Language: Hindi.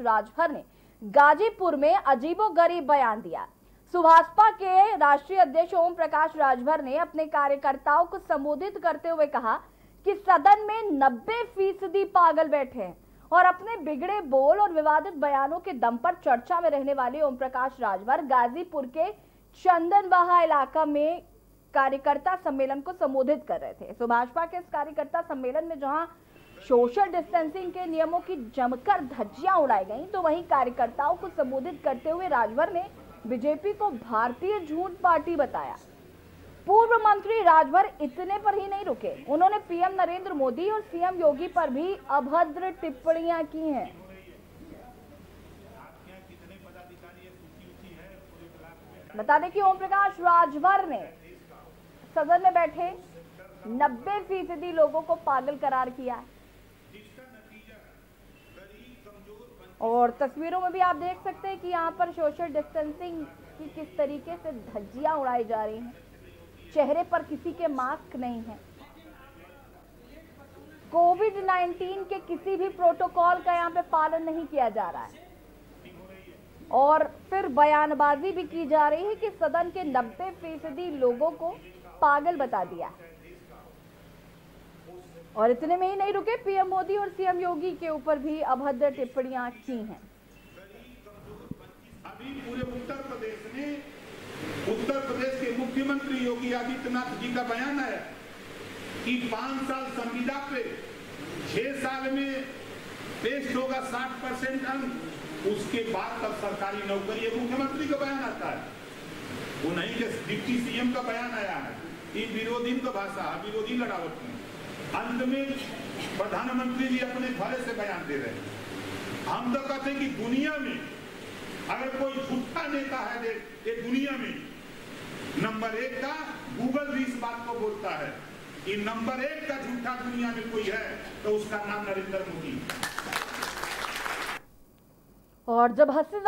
राजभर ने गाजीपुर में अजीबोगरीब बयान दिया। सुभाषपा के राष्ट्रीय अध्यक्ष ओम प्रकाश राजभर ने अपने कार्यकर्ताओं को संबोधित करते हुए कहा कि सदन में 90 फ़ीसदी पागल बैठे हैं और अपने बिगड़े बोल और विवादित बयानों के दम पर चर्चा में रहने वाले ओम प्रकाश राजभर गाजीपुर के चंदनबाहा इलाका में कार्यकर्ता सम्मेलन को संबोधित कर रहे थे। सुभाषपा के इस कार्यकर्ता सम्मेलन में जहाँ सोशल डिस्टेंसिंग के नियमों की जमकर धज्जियाँ उड़ाई गईं तो वहीं कार्यकर्ताओं को संबोधित करते हुए राजभर ने बीजेपी को भारतीय झूठ पार्टी बताया। पूर्व मंत्री राजभर इतने पर ही नहीं रुके। उन्होंने पीएम नरेंद्र मोदी और सीएम योगी पर भी अभद्र टिप्पणियाँ की हैं। बता दें कि ओम प्रकाश राजभर ने सदन में बैठे 90 फ़ीसदी लोगों को पागल करार किया है। और तस्वीरों में भी आप देख सकते हैं कि यहाँ पर सोशल डिस्टेंसिंग की किस तरीके से धज्जियाँ उड़ाई जा रही हैं। चेहरे पर किसी के मास्क नहीं है। कोविड 19 के किसी भी प्रोटोकॉल का यहाँ पे पालन नहीं किया जा रहा है। और फिर बयानबाजी भी की जा रही है कि सदन के 90 फ़ीसदी लोगों को पागल बता दिया और इतने में ही नहीं रुके, पीएम मोदी और सीएम योगी के ऊपर भी अभद्र टिप्पणियाँ की हैं। अभी पूरे उत्तर प्रदेश में, उत्तर प्रदेश के मुख्यमंत्री योगी आदित्यनाथ जी का बयान है कि पाँच साल संविदा पे छह साल में टेस्ट होगा साठ परसेंट अंक, उसके बाद तब सरकारी नौकरी ये मुख्यमंत्री का बयान आता है। वो नहीं डिप्टी सीएम का बयान आया है। ये विरोधी का भाषा, विरोधी लड़ावट में। अंत में प्रधानमंत्री जी अपने भले से बयान दे रहे हैं। हम तो कहते हैं कि दुनिया में अगर कोई झूठा नेता है, ये दुनिया में, नंबर एक का गूगल भी इस बात को बोलता है कि नंबर एक का झूठा दुनिया में कोई है तो उसका नाम नरेंद्र मोदी। और जब हँसी